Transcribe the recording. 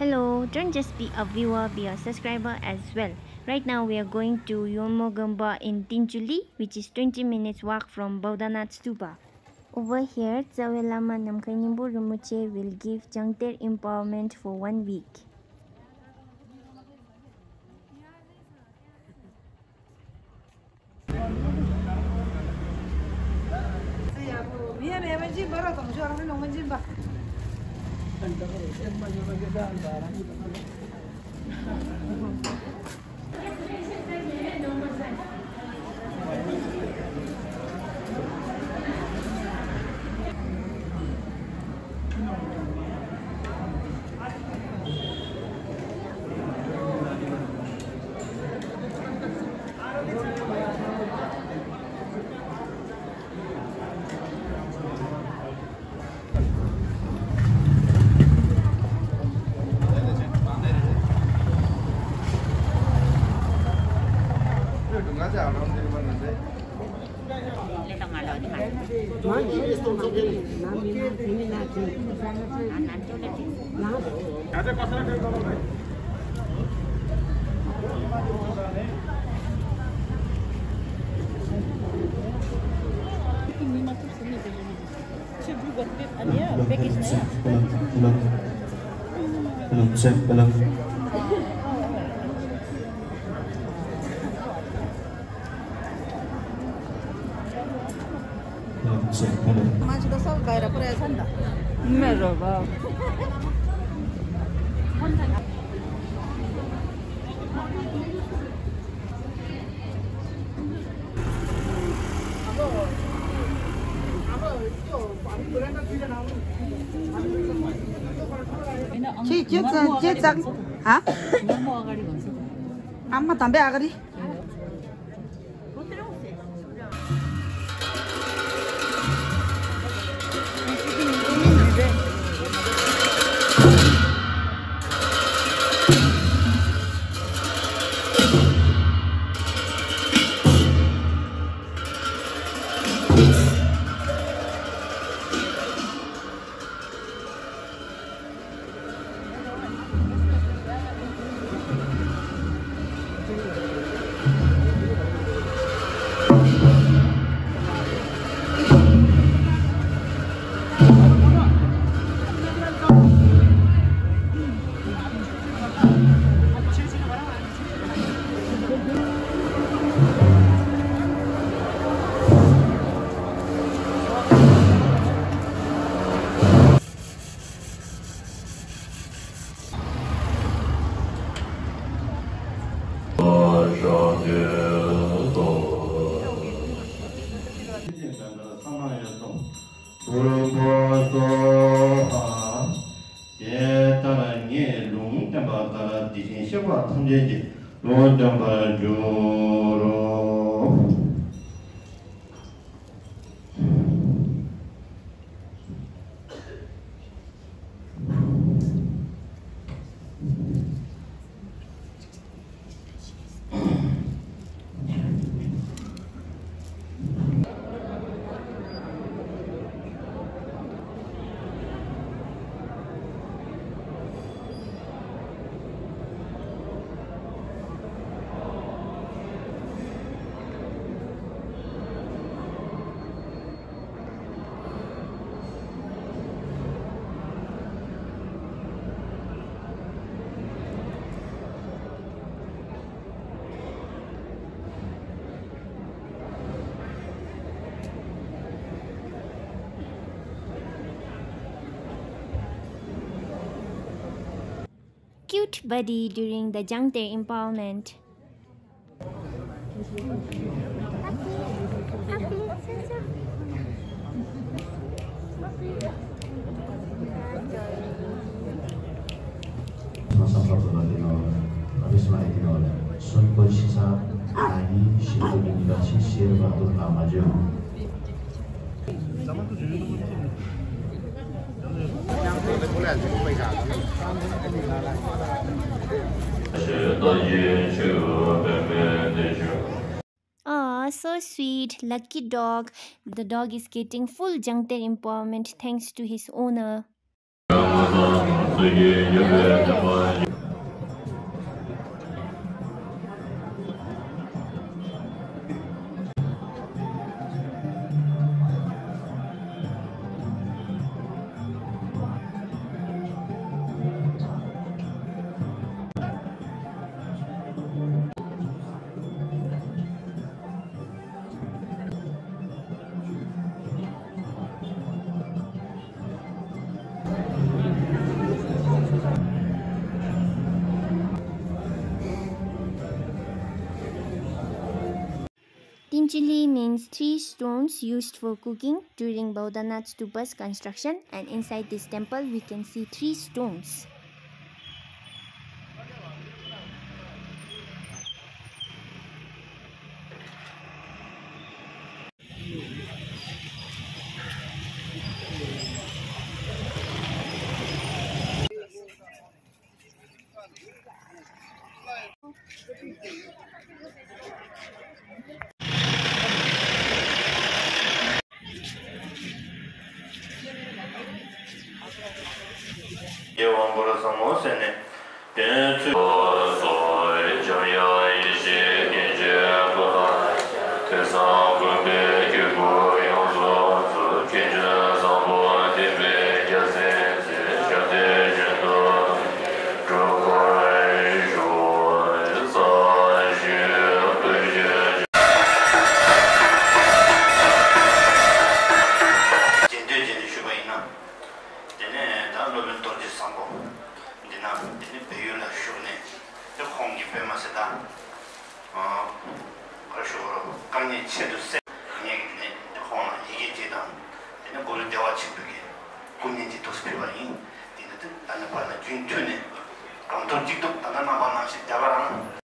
Hello, don't just be a viewer, be a subscriber as well. Right now we are going to Yomogamba in Tinchuli, which is 20 minutes walk from Baudhanath Stupa. Over here, Tsawai Lama Namkhai Nyingpo Rinpoche will give Jangter empowerment for one week. 미 Thank you. Belum cek belum belum गएर पुऱ्याएको नि त मेरो भयो के के धम्बे अगाडि 디신 시과 통제지 롱담바 주로 Cute buddy during the Konshisa Ali Aw, so sweet, lucky dog. The dog is getting full Jangter empowerment thanks to his owner. Panchili means three stones used for cooking during Baudhanath Stupa's construction and inside this temple we can see three stones. 마세다 어 그러시고 강니 체도 세 얘기네 홍나 이게 제다 되네 고를 대화 친구게 군인지 도스피바니 되네 나는 바나 준투네 감동 직도 나는 마바나 시 대바랑